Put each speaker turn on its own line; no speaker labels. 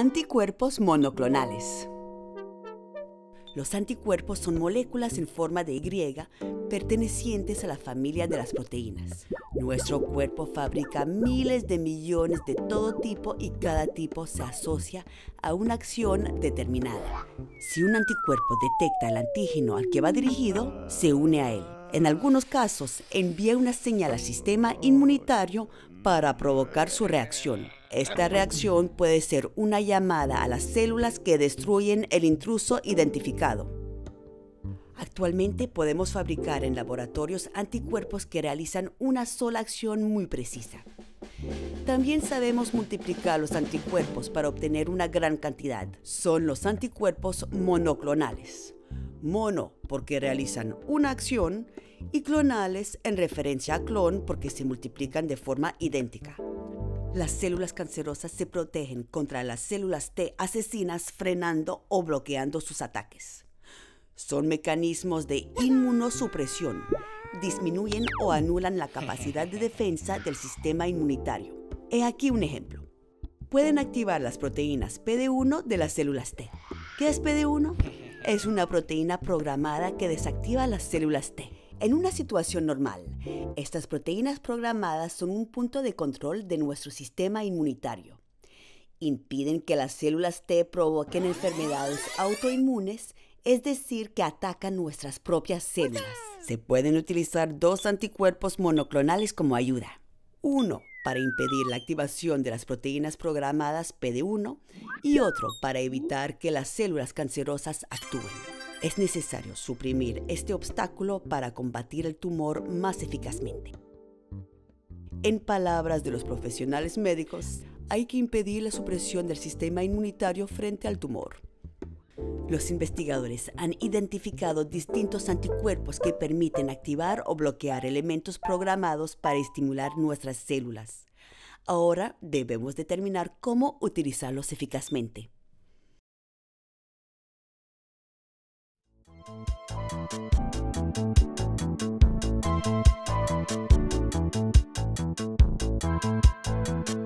Anticuerpos monoclonales. Los anticuerpos son moléculas en forma de Y pertenecientes a la familia de las proteínas. Nuestro cuerpo fabrica miles de millones de todo tipo y cada tipo se asocia a una acción determinada. Si un anticuerpo detecta el antígeno al que va dirigido, se une a él. En algunos casos, envía una señal al sistema inmunitario para provocar su reacción. Esta reacción puede ser una llamada a las células que destruyen el intruso identificado. Actualmente podemos fabricar en laboratorios anticuerpos que realizan una sola acción muy precisa. También sabemos multiplicar los anticuerpos para obtener una gran cantidad. Son los anticuerpos monoclonales. Mono porque realizan una acción y clonales en referencia a clon porque se multiplican de forma idéntica. Las células cancerosas se protegen contra las células T asesinas frenando o bloqueando sus ataques. Son mecanismos de inmunosupresión. Disminuyen o anulan la capacidad de defensa del sistema inmunitario. He aquí un ejemplo. Pueden activar las proteínas PD1 de las células T. ¿Qué es PD1? Es una proteína programada que desactiva las células T. En una situación normal, estas proteínas programadas son un punto de control de nuestro sistema inmunitario. Impiden que las células T provoquen enfermedades autoinmunes, es decir, que atacan nuestras propias células. Se pueden utilizar dos anticuerpos monoclonales como ayuda. Uno para impedir la activación de las proteínas programadas PD1 y otro para evitar que las células cancerosas actúen. Es necesario suprimir este obstáculo para combatir el tumor más eficazmente. En palabras de los profesionales médicos, hay que impedir la supresión del sistema inmunitario frente al tumor. Los investigadores han identificado distintos anticuerpos que permiten activar o bloquear elementos programados para estimular nuestras células. Ahora debemos determinar cómo utilizarlos eficazmente. Thank you.